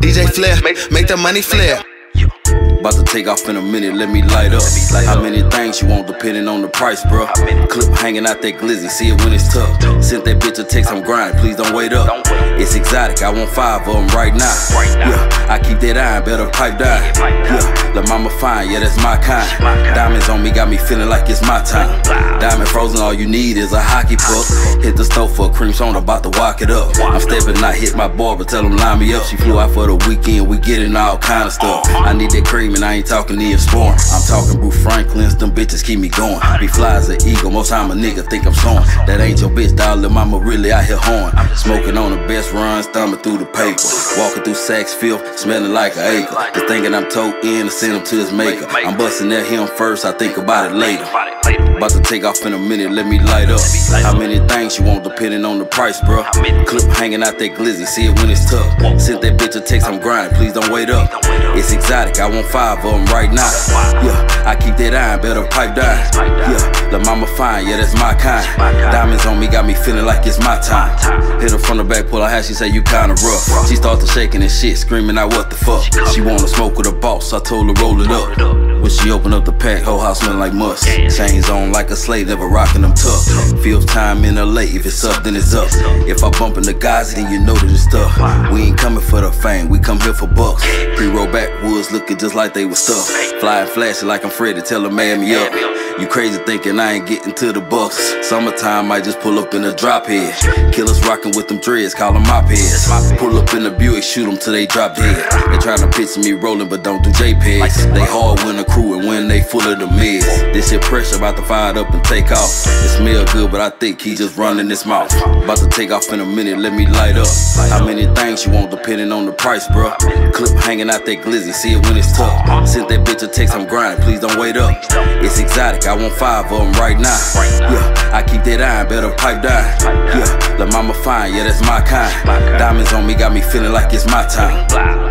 DJ Flair, make the money flare. About to take off in a minute, let me light up. How many things you want, depending on the price, bro? Clip hanging out that glizzy, see it when it's tough. Sent that bitch a text, I'm grinding, please don't wait up. It's exotic, I want five of them right now. Yeah, I keep that iron, better pipe down. Yeah, the mama fine, yeah, that's my kind. Diamonds on me got me feeling like it's my time. Diamond frozen, all you need is a hockey puck. Hit the stove for a cream soda, about to walk it up. I'm stepping, not hit my bar, but tell them line me up. She flew out for the weekend, we getting all kind of stuff. Uh-huh. I need that cream and I ain't talking Neosporin. I'm talking Bruce Franklin's, them bitches keep me going. Be fly as an eagle, most time a nigga think I'm soaring. That ain't your bitch, dog, lil' mama really out here horn. Smoking on the best runs, thumbing through the paper. Walking through Saks Fifth, smelling like an acre. Just thinking I'm tote in to send him to his maker. I'm busting at him first, I think about it later. About to take off in a minute, let me light up. How many things you want, depending on the price, bro? Clip hanging out that glizzy, see it when it's tough. Sent that bitch a text, I'm grinding, please don't wait up. It's exotic, I want five of them right now. Yeah, I keep that iron, better pipe down. Yeah, the mama fine, yeah, that's my kind. Diamonds on me got me feeling like it's my time. Hit her from the back, pull her hat, she say you kinda rough. She started shaking and shit, screaming out what the fuck. She wanna smoke with a boss, I told her roll it up. When she open up the pack, whole house smelling like must. Chains on like a slave, never rocking them tough. Feels time in LA, if it's up, then it's up. If I bump the guys, then you know that it's tough. We ain't coming for the fame, we come here for bucks. Pre-roll backwoods looking just like they was stuff. Flying flashy like I'm Freddy, tell them man me up. You crazy thinking I ain't getting to the bucks. Summertime, I just pull up in a drop head. Killers rocking with them dreads, call them mopeds. Pull up in a Buick, shoot them till they drop dead. They tryna picture me rolling, but don't do JPEGs. They hard when the crew and when they full of the meds. This shit pressure about to fire up and take off. It smell good, but I think he just running his mouth. About to take off in a minute, let me light up. How many things you want, depending on the price, bro? Clip hanging out that glizzy, see it when it's tough. Sent that bitch a text, I'm grinding, please don't wait up. It's exotic, I want five of them right now. Yeah, I keep that iron, better pipe down. Yeah, the mama fine, yeah, that's my kind. Diamonds on me got me feeling like it's my time.